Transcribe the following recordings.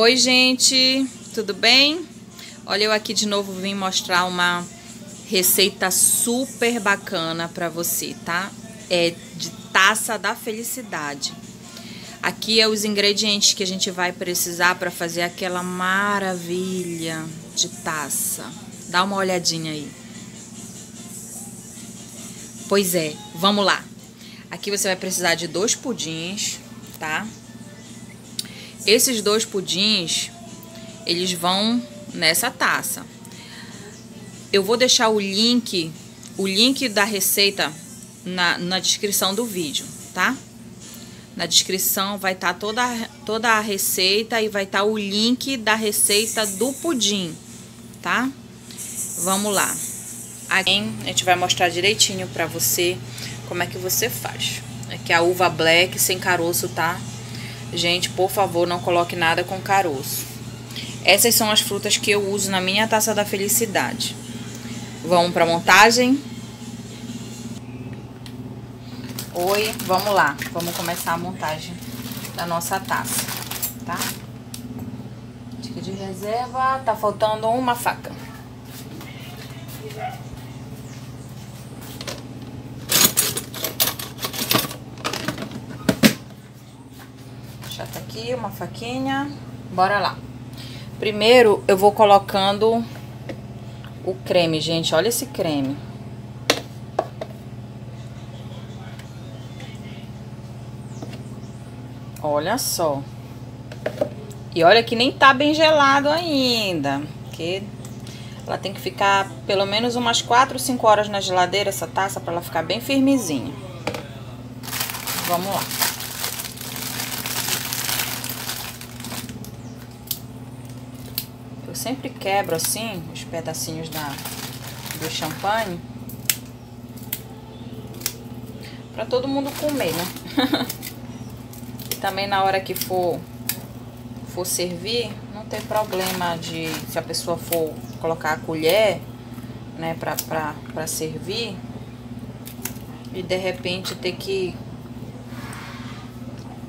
Oi, gente, tudo bem? Olha, eu aqui de novo vim mostrar uma receita super bacana para você, tá? É de taça da felicidade. Aqui é os ingredientes que a gente vai precisar para fazer aquela maravilha de taça. Dá uma olhadinha aí. Pois é, vamos lá. Aqui você vai precisar de dois pudins, tá? Esses dois pudins, eles vão nessa taça. Eu vou deixar o link, o link da receita na, na descrição do vídeo, tá? Na descrição vai estar tá toda, toda a receita e vai estar tá o link da receita do pudim, tá? Vamos lá. Aqui a gente vai mostrar direitinho pra você como é que você faz. Aqui a uva black sem caroço, tá? Gente, por favor, não coloque nada com caroço. Essas são as frutas que eu uso na minha taça da felicidade. Vamos para montagem? Oi, vamos lá. Vamos começar a montagem da nossa taça, tá? Dica de reserva, tá faltando uma faca. Já tá aqui uma faquinha. Bora lá. Primeiro eu vou colocando o creme, gente. Olha esse creme. Olha só. E olha que nem tá bem gelado ainda. Porque ela tem que ficar pelo menos umas 4, 5 horas na geladeira, essa taça, pra ela ficar bem firmezinha. Vamos lá. Sempre quebro assim os pedacinhos da, do champanhe. Pra todo mundo comer, né? e também na hora que for, for servir, não tem problema de, se a pessoa for colocar a colher, né, pra, pra, pra servir, e de repente ter que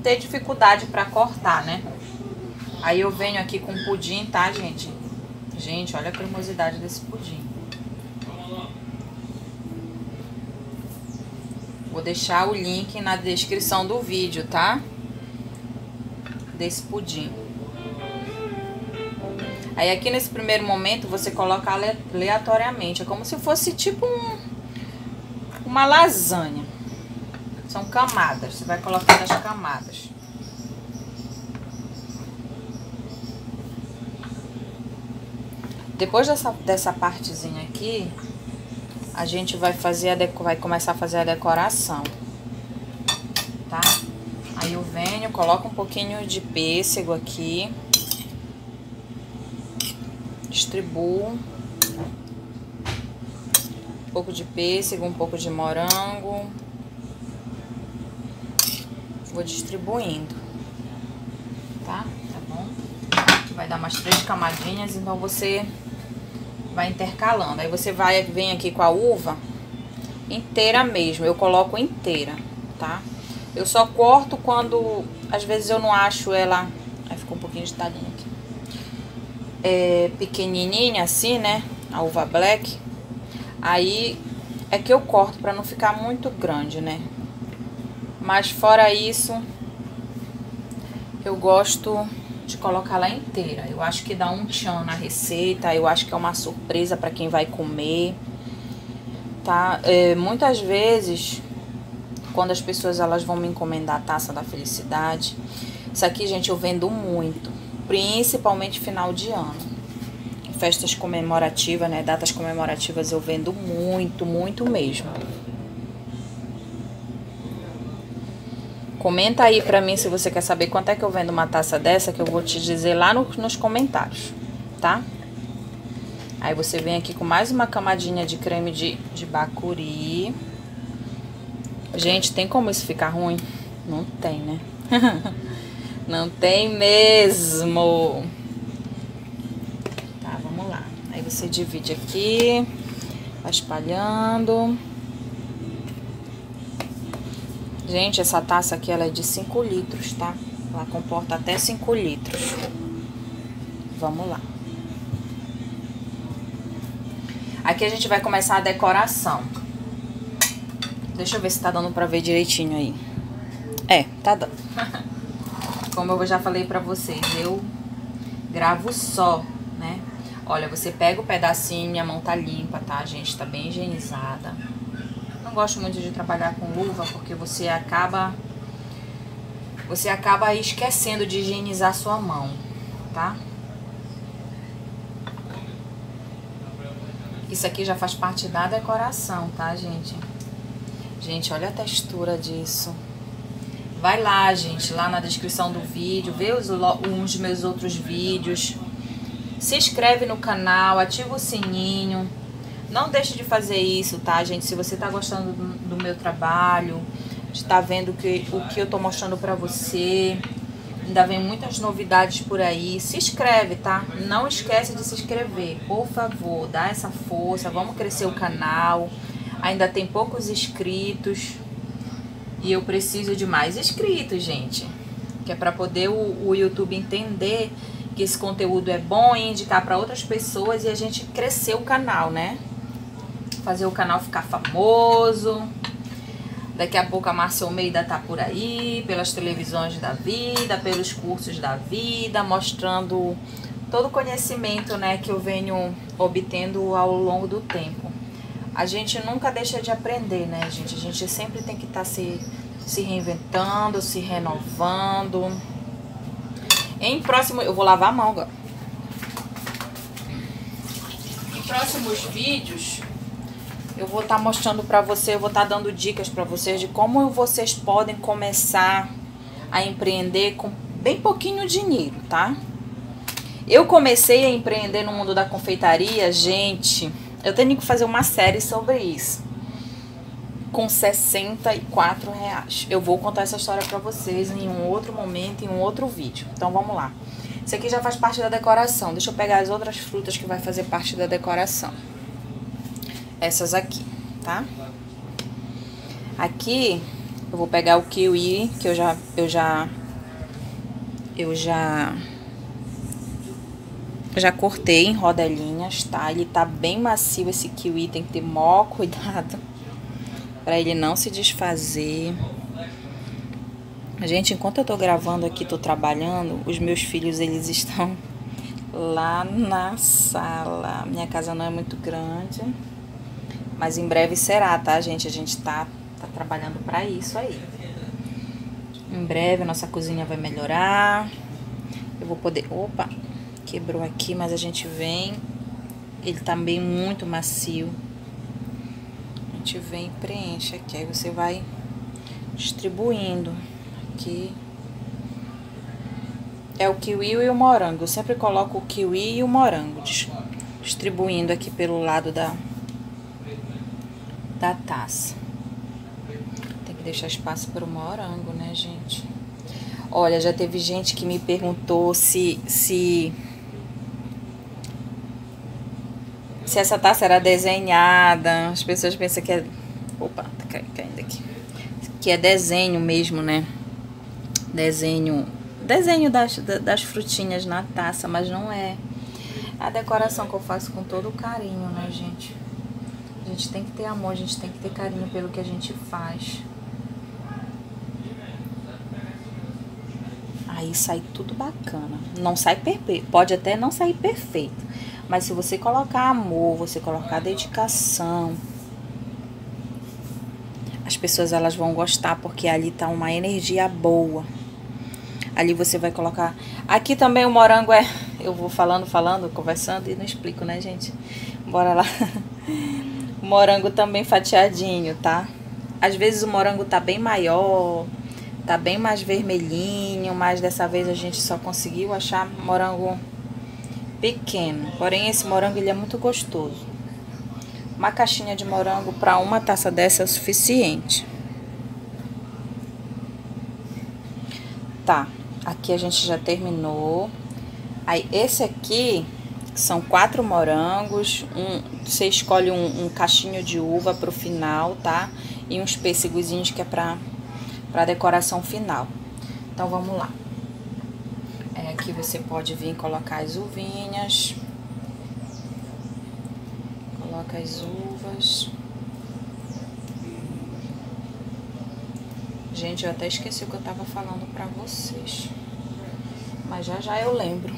ter dificuldade pra cortar, né? Aí eu venho aqui com pudim, tá, gente? Gente, olha a cremosidade desse pudim. Vou deixar o link na descrição do vídeo, tá? Desse pudim. Aí aqui nesse primeiro momento você coloca aleatoriamente. É como se fosse tipo um, uma lasanha. São camadas. Você vai colocando as camadas. Depois dessa, dessa partezinha aqui, a gente vai fazer a vai começar a fazer a decoração, tá? Aí eu venho, coloco um pouquinho de pêssego aqui. Distribuo. Um pouco de pêssego, um pouco de morango. Vou distribuindo, tá? Tá bom? Vai dar umas três camadinhas, então você vai intercalando. Aí você vai, vem aqui com a uva inteira mesmo, eu coloco inteira, tá? Eu só corto quando, às vezes eu não acho ela, aí ficou um pouquinho de talinho aqui, é, pequenininha assim, né, a uva black, aí é que eu corto pra não ficar muito grande, né? Mas fora isso, eu gosto de colocar lá inteira. Eu acho que dá um tchan na receita, eu acho que é uma surpresa para quem vai comer, tá? É, muitas vezes, quando as pessoas elas vão me encomendar a taça da felicidade, isso aqui, gente, eu vendo muito, principalmente final de ano. Festas comemorativas, né? Datas comemorativas eu vendo muito, muito mesmo. Comenta aí pra mim se você quer saber quanto é que eu vendo uma taça dessa, que eu vou te dizer lá no, nos comentários, tá? Aí você vem aqui com mais uma camadinha de creme de, de bacuri. Gente, tem como isso ficar ruim? Não tem, né? Não tem mesmo. Tá, vamos lá. Aí você divide aqui, vai espalhando. Gente, essa taça aqui ela é de 5 litros, tá? Ela comporta até 5 litros. Vamos lá. Aqui a gente vai começar a decoração. Deixa eu ver se tá dando pra ver direitinho aí. É, tá dando. Como eu já falei pra vocês, eu gravo só, né? Olha, você pega o pedacinho, minha mão tá limpa, tá, gente? Tá bem higienizada. Não gosto muito de trabalhar com luva, porque você acaba... Você acaba esquecendo de higienizar sua mão, tá? Isso aqui já faz parte da decoração, tá, gente? Gente, olha a textura disso. Vai lá, gente, lá na descrição do vídeo, vê os, uns meus outros vídeos. Se inscreve no canal, ativa o sininho. Não deixe de fazer isso, tá, gente? Se você tá gostando do, meu trabalho, de tá vendo que, o que eu tô mostrando pra você, Ainda vem muitas novidades por aí. Se inscreve, tá? Não esquece de se inscrever, por favor. Dá essa força, vamos crescer o canal. Ainda tem poucos inscritos. E eu preciso de mais inscritos, gente. Que é para poder o, o YouTube entender que esse conteúdo é bom e indicar para outras pessoas e a gente crescer o canal, né? Fazer o canal ficar famoso. Daqui a pouco a Márcia Almeida tá por aí, pelas televisões da vida, pelos cursos da vida, mostrando todo o conhecimento né, que eu venho obtendo ao longo do tempo. A gente nunca deixa de aprender, né, gente? A gente sempre tem que estar tá se, se reinventando, se renovando. Em próximo... Eu vou lavar a mão agora. Em próximos vídeos eu vou estar tá mostrando para você, eu vou estar tá dando dicas para vocês de como vocês podem começar a empreender com bem pouquinho dinheiro, tá? Eu comecei a empreender no mundo da confeitaria, gente, eu tenho que fazer uma série sobre isso. Com 64 reais. Eu vou contar essa história pra vocês em um outro momento, em um outro vídeo. Então vamos lá. Isso aqui já faz parte da decoração. Deixa eu pegar as outras frutas que vai fazer parte da decoração essas aqui, tá? Aqui eu vou pegar o kiwi que eu já eu já eu já já cortei em rodelinhas, tá? Ele tá bem macio esse kiwi, tem que ter maior cuidado para ele não se desfazer. Gente, enquanto eu tô gravando aqui, tô trabalhando, os meus filhos, eles estão lá na sala. Minha casa não é muito grande. Mas em breve será, tá, gente? A gente tá, tá trabalhando pra isso aí. Em breve a nossa cozinha vai melhorar. Eu vou poder... Opa! Quebrou aqui, mas a gente vem... Ele tá bem muito macio. A gente vem e preenche aqui. Aí você vai distribuindo aqui. É o kiwi e o morango. Eu sempre coloco o kiwi e o morango. Distribuindo aqui pelo lado da, da taça. Tem que deixar espaço para o morango, né, gente? Olha, já teve gente que me perguntou se se se essa taça era desenhada. As pessoas pensam que é opa, tá caindo aqui. Que é desenho mesmo, né? Desenho, desenho das das frutinhas na taça, mas não é. A decoração que eu faço com todo carinho, né, gente? A gente tem que ter amor, a gente tem que ter carinho pelo que a gente faz. Aí sai tudo bacana. Não sai perfeito, pode até não sair perfeito. Mas se você colocar amor, você colocar dedicação, as pessoas elas vão gostar porque ali tá uma energia boa. Ali você vai colocar. Aqui também o morango é. Eu vou falando, falando, conversando e não explico, né, gente? Bora lá. morango também fatiadinho, tá? Às vezes o morango tá bem maior, tá bem mais vermelhinho, mas dessa vez a gente só conseguiu achar morango pequeno. Porém, esse morango ele é muito gostoso. Uma caixinha de morango para uma taça dessa é o suficiente. Tá, aqui a gente já terminou. Aí, esse aqui são quatro morangos, um, você escolhe um, um cachinho de uva pro final, tá? E uns pêssegozinhos que é pra, pra decoração final. Então, vamos lá. Aí aqui você pode vir colocar as uvinhas. Coloca as uvas. Gente, eu até esqueci o que eu tava falando pra vocês. Mas já já eu lembro.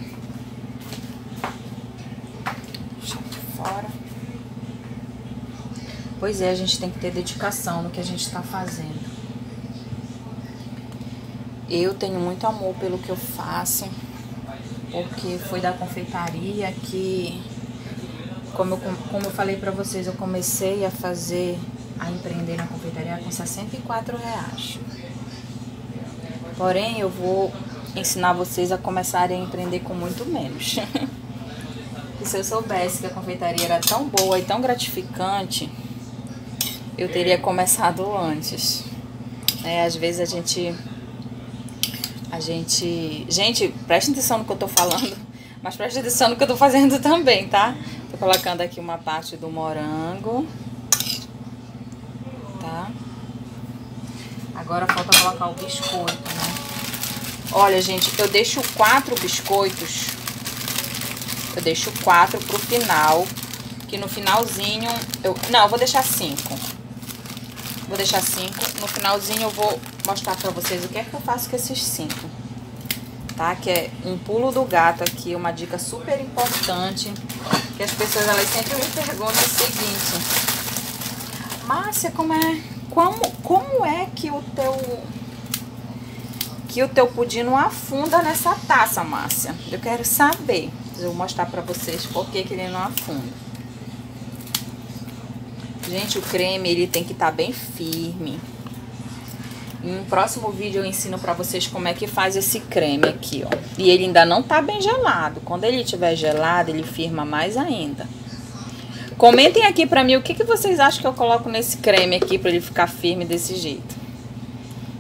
Deixa aqui fora. Pois é, a gente tem que ter dedicação no que a gente tá fazendo. Eu tenho muito amor pelo que eu faço, porque foi da confeitaria que, como eu, como eu falei pra vocês, eu comecei a fazer a empreender na confeitaria com 64 reais. Porém, eu vou ensinar vocês a começarem a empreender com muito menos. e se eu soubesse que a confeitaria era tão boa e tão gratificante, eu teria começado antes. É, às vezes a gente. A gente. Gente, preste atenção no que eu tô falando. Mas preste atenção no que eu tô fazendo também, tá? Tô colocando aqui uma parte do morango. Agora falta colocar o biscoito, né? Olha, gente, eu deixo quatro biscoitos. Eu deixo quatro pro final. Que no finalzinho... Eu, não, eu vou deixar cinco. Vou deixar cinco. No finalzinho eu vou mostrar pra vocês o que é que eu faço com esses cinco. Tá? Que é um pulo do gato aqui. Uma dica super importante. Que as pessoas, elas sempre me perguntam o seguinte. Márcia, como é como, como é que o teu que o teu pudim não afunda nessa taça, Márcia? Eu quero saber. Eu vou mostrar pra vocês por que, ele não afunda. Gente, o creme ele tem que estar tá bem firme. Em um próximo vídeo eu ensino pra vocês como é que faz esse creme aqui, ó. E ele ainda não tá bem gelado. Quando ele estiver gelado, ele firma mais ainda. Comentem aqui pra mim o que, que vocês acham que eu coloco nesse creme aqui pra ele ficar firme desse jeito.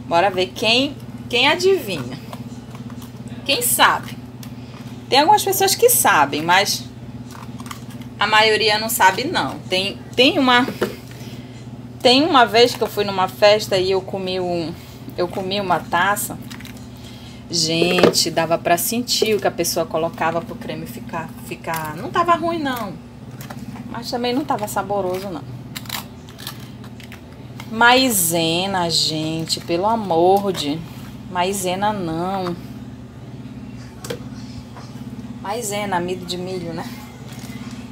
Bora ver quem, quem adivinha. Quem sabe? Tem algumas pessoas que sabem, mas a maioria não sabe não. Tem, tem uma... Tem uma vez que eu fui numa festa e eu comi um... Eu comi uma taça. Gente, dava pra sentir o que a pessoa colocava pro creme ficar... ficar... Não tava ruim não. Mas também não tava saboroso, não. Maisena, gente, pelo amor de... Maisena não. Maisena, amido de milho, né?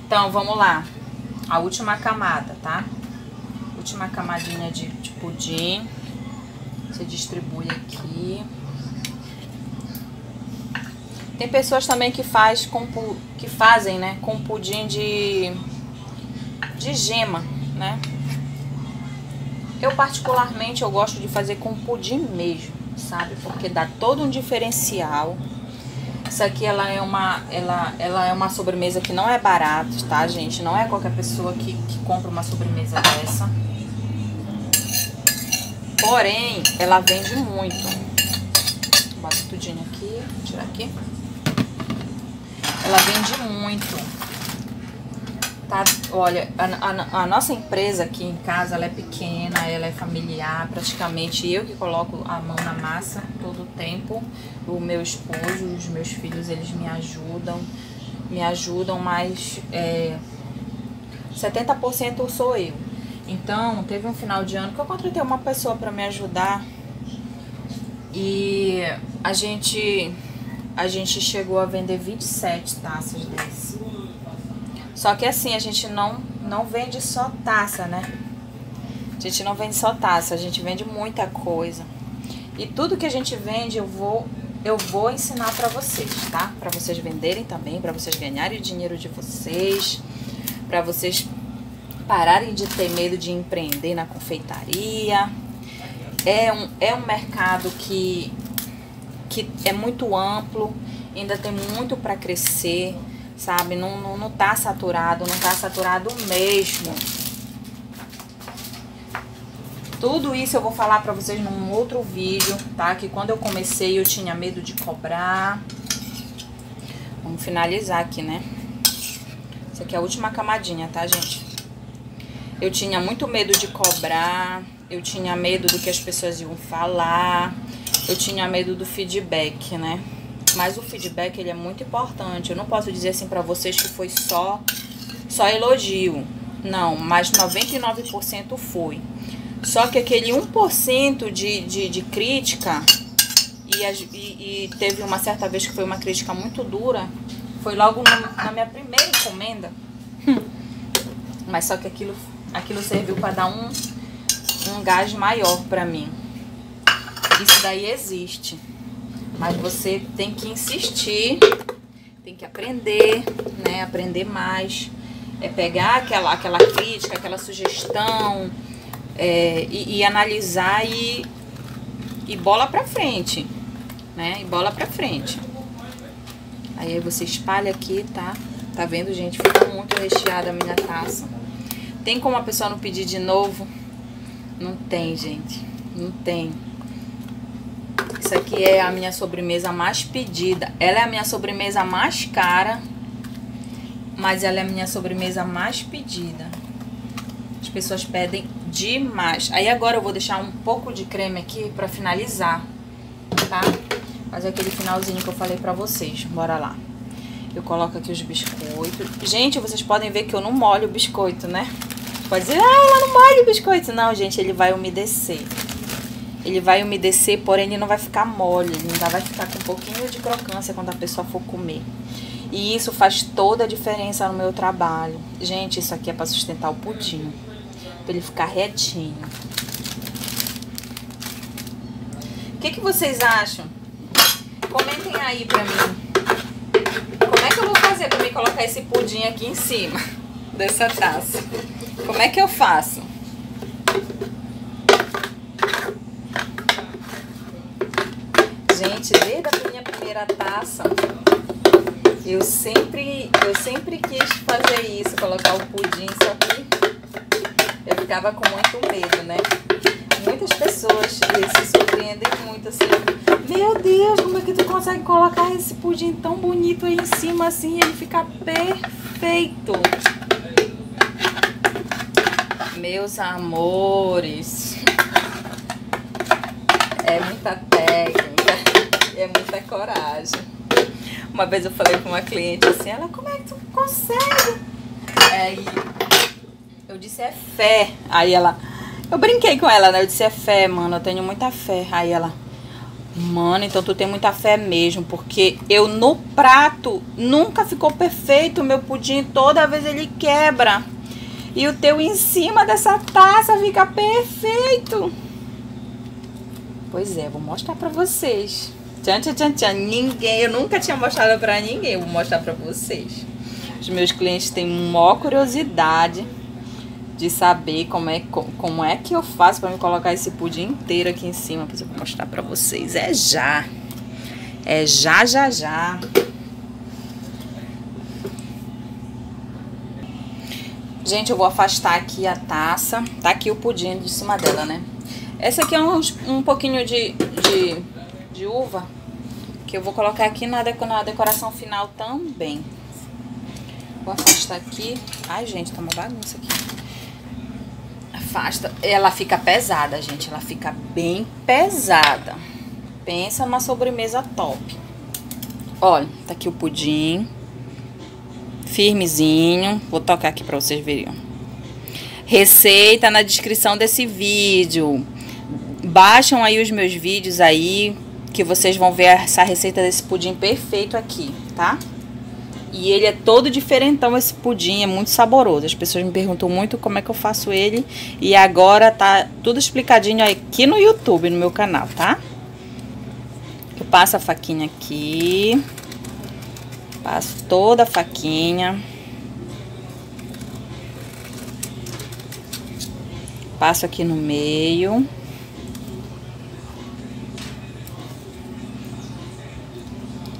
Então, vamos lá. A última camada, tá? Última camadinha de, de pudim. Você distribui aqui. Tem pessoas também que faz com que fazem, né, com pudim de de gema, né? Eu particularmente eu gosto de fazer com pudim mesmo, sabe? Porque dá todo um diferencial. Isso aqui ela é uma ela ela é uma sobremesa que não é barata, tá, gente? Não é qualquer pessoa que, que compra uma sobremesa dessa. Porém, ela vende muito. Bota tudinho aqui, tirar aqui. Ela vende muito. Tá, olha, a, a, a, nossa empresa aqui em casa, ela é pequena, ela é familiar, praticamente eu que coloco a mão na massa todo o tempo. O meu esposo, os meus filhos, eles me ajudam, me ajudam, mas é, 70% sou eu. Então, teve um final de ano que eu contratei uma pessoa para me ajudar e a gente, a gente chegou a vender 27 taças desse. Só que assim, a gente não, não vende só taça, né? A gente não vende só taça, a gente vende muita coisa. E tudo que a gente vende, eu vou eu vou ensinar para vocês, tá? Para vocês venderem também, para vocês ganharem o dinheiro de vocês, para vocês pararem de ter medo de empreender na confeitaria. É um, é um mercado que, que é muito amplo, ainda tem muito para crescer sabe? Não, não, não tá saturado, não tá saturado mesmo. Tudo isso eu vou falar pra vocês num outro vídeo, tá? Que quando eu comecei eu tinha medo de cobrar. Vamos finalizar aqui, né? Essa aqui é a última camadinha, tá, gente? Eu tinha muito medo de cobrar, eu tinha medo do que as pessoas iam falar, eu tinha medo do feedback, né? Mas o feedback ele é muito importante. Eu não posso dizer assim para vocês que foi só só elogio. Não, mas 99% foi. Só que aquele 1% de, de, de crítica, e, e, e, teve uma certa vez que foi uma crítica muito dura, foi logo no, na minha primeira encomenda. Mas só que aquilo, aquilo serviu para dar um, um gás maior para mim. Isso daí existe. Mas você tem que insistir, tem que aprender, né? Aprender mais. É pegar aquela, aquela crítica, aquela sugestão é, e, e, analisar e, e bola pra frente, né? E bola pra frente. Aí você espalha aqui, tá? Tá vendo, gente? Ficou muito recheada a minha taça. Tem como a pessoa não pedir de novo? Não tem, gente. Não tem. Isso aqui é a minha sobremesa mais pedida. Ela é a minha sobremesa mais cara, mas ela é a minha sobremesa mais pedida. As pessoas pedem demais. Aí agora eu vou deixar um pouco de creme aqui pra finalizar, tá? Fazer aquele finalzinho que eu falei pra vocês. Bora lá. Eu coloco aqui os biscoitos. Gente, vocês podem ver que eu não molho o biscoito, né? Pode dizer, ah, ela não molha o biscoito. Não, gente, ele vai umedecer. Ele vai umedecer, porém ele não vai ficar mole. Ele ainda vai ficar com um pouquinho de crocância quando a pessoa for comer. E isso faz toda a diferença no meu trabalho. Gente, isso aqui é para sustentar o pudim. Pra ele ficar retinho. O que, que vocês acham? Comentem aí pra mim. Como é que eu vou fazer pra me colocar esse pudim aqui em cima dessa taça? Como é que eu faço? Desde a minha primeira taça, eu sempre, eu sempre quis fazer isso, colocar o pudim, só que eu ficava com muito medo, né? Muitas pessoas se surpreendem muito assim. Meu Deus, como é que tu consegue colocar esse pudim tão bonito aí em cima assim e ele fica perfeito? Meus amores, é muita coragem. Uma vez eu falei com uma cliente assim, ela, como é que tu consegue? Aí eu disse, é fé. Aí ela, eu brinquei com ela, né? Eu disse, é fé, mano, eu tenho muita fé. Aí ela, mano, então tu tem muita fé mesmo, porque eu no prato nunca ficou perfeito, o meu pudim toda vez ele quebra. E o teu em cima dessa taça fica perfeito. Pois é, vou mostrar pra vocês. Tchan, tchan, tchan, tchan. Ninguém, eu nunca tinha mostrado pra ninguém. vou mostrar pra vocês. Os meus clientes têm maior curiosidade de saber como é, como é que eu faço pra me colocar esse pudim inteiro aqui em cima. Depois eu vou mostrar pra vocês. É já. É já, já, já. Gente, eu vou afastar aqui a taça. Tá aqui o pudim de cima dela, né? Essa aqui é um, um pouquinho de, de, de uva. Que eu vou colocar aqui na, deco, na decoração final também. Vou afastar aqui. Ai, gente, tá uma bagunça aqui. Afasta. Ela fica pesada, gente. Ela fica bem pesada. Pensa numa sobremesa top. Olha, tá aqui o pudim firmezinho. Vou tocar aqui para vocês verem. Receita na descrição desse vídeo. Baixam aí os meus vídeos aí, que vocês vão ver essa receita desse pudim perfeito aqui, tá? E ele é todo diferentão esse pudim, é muito saboroso. As pessoas me perguntam muito como é que eu faço ele. E agora tá tudo explicadinho aqui no YouTube, no meu canal, tá? Eu passo a faquinha aqui. Passo toda a faquinha. Passo aqui no meio.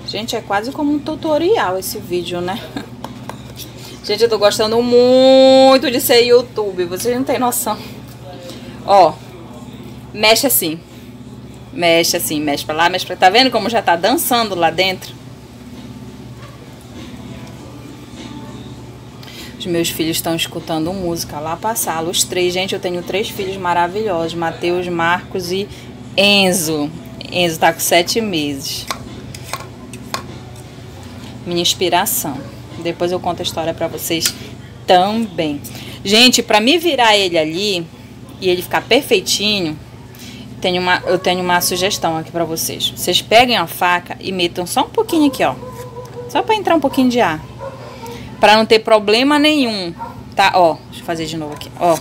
Gente, é quase como um tutorial esse vídeo, né? Gente, eu tô gostando muito de ser YouTube, vocês não tem noção. Ó, mexe assim. Mexe assim, mexe pra lá, mexe pra... Tá vendo como já tá dançando lá dentro? Os meus filhos estão escutando música lá sala. Os três, gente, eu tenho três filhos maravilhosos: Mateus, Marcos e Enzo. Enzo tá com sete meses. Minha inspiração. Depois eu conto a história pra vocês também. Gente, pra me virar ele ali e ele ficar perfeitinho, tenho uma, eu tenho uma sugestão aqui pra vocês. Vocês peguem a faca e metam só um pouquinho aqui, ó. Só pra entrar um pouquinho de ar. Pra não ter problema nenhum, tá? Ó, deixa eu fazer de novo aqui, ó.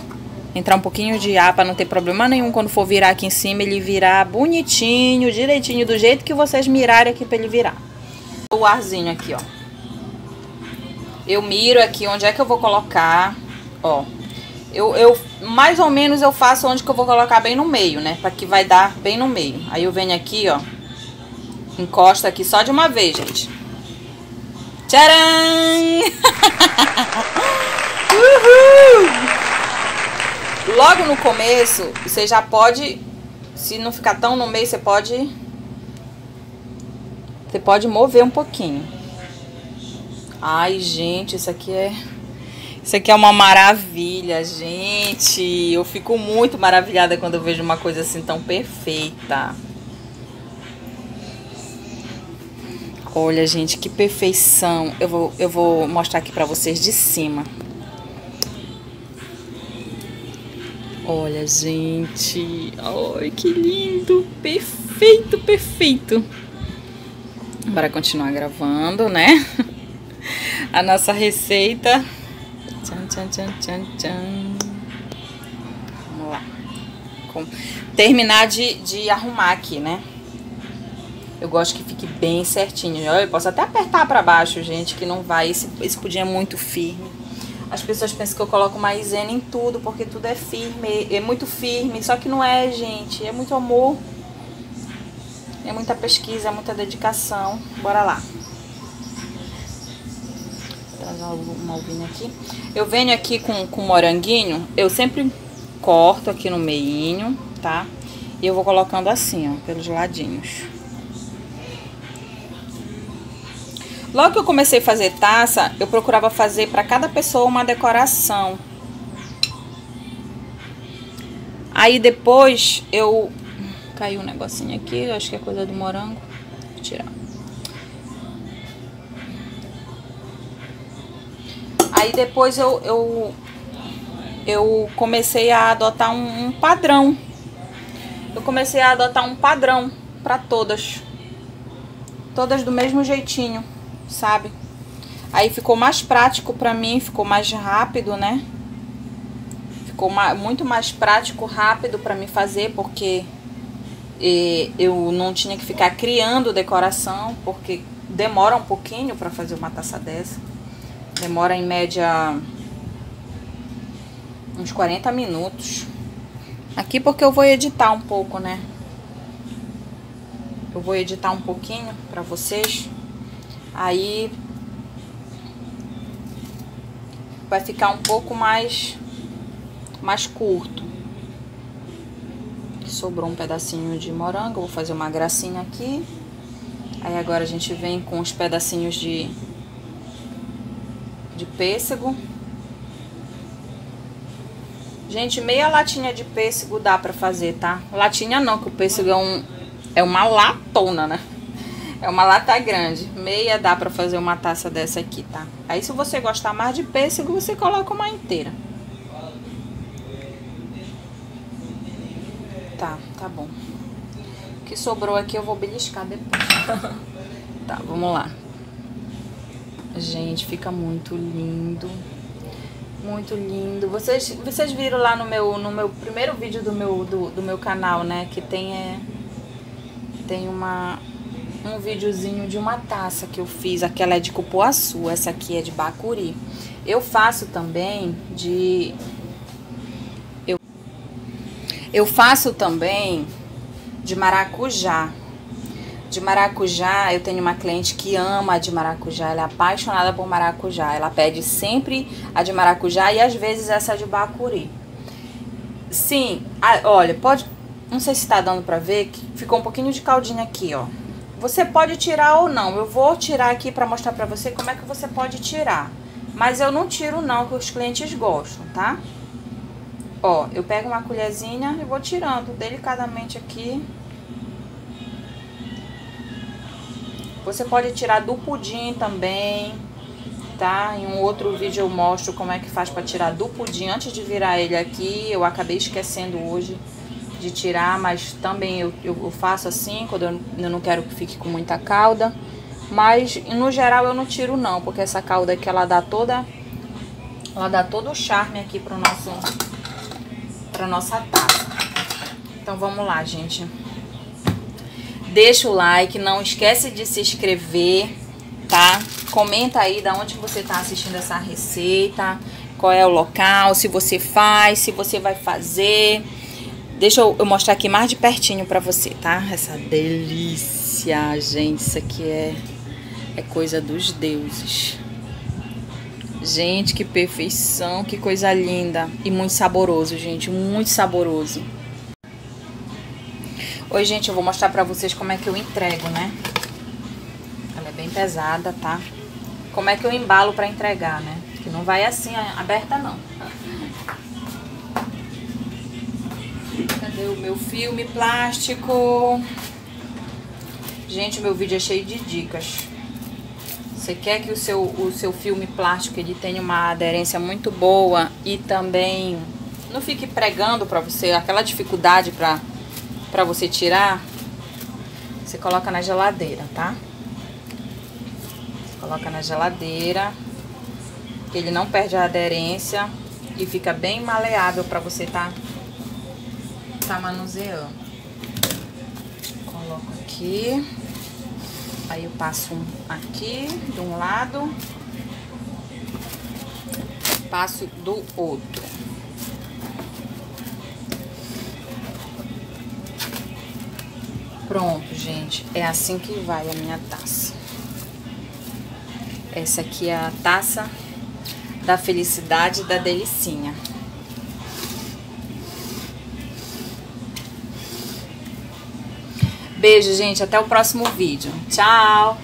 Entrar um pouquinho de ar pra não ter problema nenhum quando for virar aqui em cima, ele virar bonitinho, direitinho, do jeito que vocês mirarem aqui pra ele virar. O arzinho aqui, ó. Eu miro aqui onde é que eu vou colocar, ó. Eu, eu, mais ou menos eu faço onde que eu vou colocar bem no meio, né? Pra que vai dar bem no meio. Aí eu venho aqui, ó. Encosta aqui só de uma vez, gente. Tcharam! Uhul! Logo no começo, você já pode, se não ficar tão no meio, você pode, você pode mover um pouquinho. Ai, gente, isso aqui é, isso aqui é uma maravilha, gente. Eu fico muito maravilhada quando eu vejo uma coisa assim tão perfeita. Olha, gente, que perfeição. Eu vou, eu vou mostrar aqui pra vocês de cima. Olha, gente. Ai, que lindo. Perfeito, perfeito. Bora continuar gravando, né? A nossa receita. Tchan, tchan, tchan, tchan, tchan. Vamos lá. Com... Terminar de, de arrumar aqui, né? Eu gosto que fique bem certinho. Eu posso até apertar pra baixo, gente, que não vai. Esse, esse pudim é muito firme. As pessoas pensam que eu coloco maisena em tudo, porque tudo é firme, é muito firme. Só que não é, gente. É muito amor. É muita pesquisa, é muita dedicação. Bora lá. Vou trazer uma uvinha aqui. Eu venho aqui com, com moranguinho. Eu sempre corto aqui no meinho, tá? E eu vou colocando assim, ó, pelos ladinhos. Logo que eu comecei a fazer taça, eu procurava fazer para cada pessoa uma decoração. Aí depois eu... Caiu um negocinho aqui, acho que é coisa do morango. Vou tirar. Aí depois eu, eu, eu comecei a adotar um, um padrão. Eu comecei a adotar um padrão para todas. Todas do mesmo jeitinho sabe? Aí ficou mais prático pra mim, ficou mais rápido, né? Ficou muito mais prático, rápido pra mim fazer, porque e, eu não tinha que ficar criando decoração, porque demora um pouquinho pra fazer uma taça dessa. Demora em média uns 40 minutos. Aqui porque eu vou editar um pouco, né? Eu vou editar um pouquinho pra vocês. Aí vai ficar um pouco mais mais curto. Sobrou um pedacinho de morango, vou fazer uma gracinha aqui. Aí agora a gente vem com os pedacinhos de de pêssego. Gente, meia latinha de pêssego dá pra fazer, tá? Latinha não, que o pêssego é, um, é uma latona, né? É uma lata grande. Meia dá pra fazer uma taça dessa aqui, tá? Aí se você gostar mais de pêssego, você coloca uma inteira. Tá, tá bom. O que sobrou aqui eu vou beliscar depois. tá, vamos lá. Gente, fica muito lindo. Muito lindo. Vocês, vocês viram lá no meu, no meu primeiro vídeo do meu, do, do meu canal, né? Que tem, é, tem uma, um videozinho de uma taça que eu fiz. Aquela é de cupuaçu, essa aqui é de bacuri. Eu faço também de... Eu, faço também de maracujá. De maracujá, eu tenho uma cliente que ama a de maracujá, ela é apaixonada por maracujá. Ela pede sempre a de maracujá e às vezes essa de bacuri. Sim, a, olha, pode... Não sei se tá dando pra ver, que ficou um pouquinho de caldinha aqui, ó. Você pode tirar ou não. Eu vou tirar aqui para mostrar para você como é que você pode tirar. Mas eu não tiro não, que os clientes gostam, tá? Ó, eu pego uma colherzinha e vou tirando delicadamente aqui. Você pode tirar do pudim também, tá? Em um outro vídeo eu mostro como é que faz para tirar do pudim. Antes de virar ele aqui, eu acabei esquecendo hoje de tirar, mas também eu, eu faço assim, quando eu, eu não quero que fique com muita calda. Mas no geral eu não tiro não, porque essa calda aqui ela dá toda ela dá todo o charme aqui pro nosso pra nossa taça. Então vamos lá, gente. Deixa o like, não esquece de se inscrever, tá? Comenta aí da onde você tá assistindo essa receita, qual é o local, se você faz, se você vai fazer. Deixa eu, eu mostrar aqui mais de pertinho pra você, tá? Essa delícia, gente, isso aqui é é coisa dos deuses. Gente, que perfeição, que coisa linda. E muito saboroso, gente, muito saboroso. Oi, gente, eu vou mostrar pra vocês como é que eu entrego, né? Ela é bem pesada, tá? Como é que eu embalo pra entregar, né? Que não vai assim, aberta não. Cadê o meu filme plástico? Gente, meu vídeo é cheio de dicas. Você quer que o seu, o seu filme plástico ele tenha uma aderência muito boa e também não fique pregando para você aquela dificuldade para você tirar, você coloca na geladeira, tá? Você coloca na geladeira, ele não perde a aderência e fica bem maleável para você tá tá manuseando. Coloco aqui. Aí eu passo um aqui de um lado, passo do outro. Pronto, gente, é assim que vai a minha taça. Essa aqui é a taça da felicidade da delicinha. Beijo, gente. Até o próximo vídeo. Tchau!